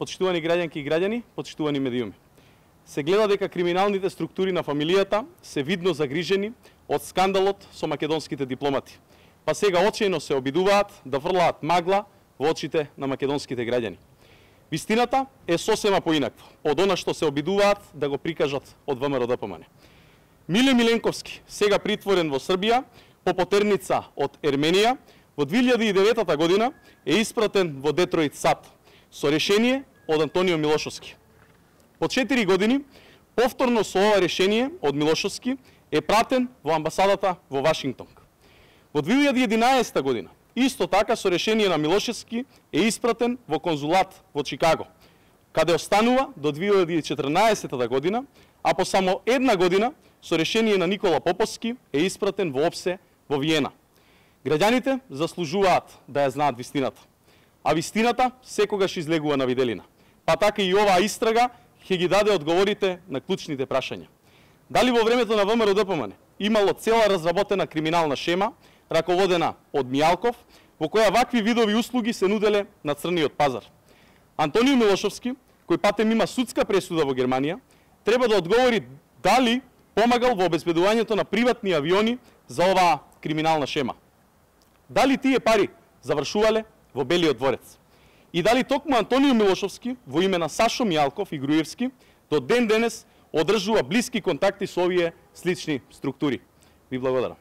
почитувани граѓанки и граѓани, почитувани медиуми. Се гледа дека криминалните структури на фамилијата се видно загрижени од скандалот со македонските дипломати. Па сега очајно се обидуваат да врлаат магла во очите на македонските граѓани. Вистината е сосема поинаква од она што се обидуваат да го прикажат од ВМРО да ДПМН. Миле Миленковски, сега притворен во Србија, по потерница од Ерменија, во 2009 година е испратен во Детроит, САД со решение од Антонио Милошовски. По 4 години, повторно со ова решение од Милошовски е пратен во амбасадата во Вашингтон. Во 2011 година, исто така со решение на Милошевски е испратен во конзулат во Чикаго, каде останува до 2014 година, а по само една година со решение на Никола Поповски е испратен во Опсе во Виена. Граѓаните заслужуваат да ја знаат вистината. А вистината секогаш излегува на виделина. Па така и оваа истрага ќе ги даде одговорите на клучните прашања. Дали во времето на ВМРО ДПМН имало цела разработена криминална шема, раководена од Мијалков, во која вакви видови услуги се нуделе на црниот пазар. Антонио Милошовски, кој патем има судска пресуда во Германија, треба да одговори дали помагал во обезбедувањето на приватни авиони за оваа криминална шема. Дали тие пари завршувале во Белиот дворец? И дали токму Антонио Милошовски во име на Сашо Мјалков и Груевски до ден денес одржува блиски контакти со овие слични структури? Ви благодарам.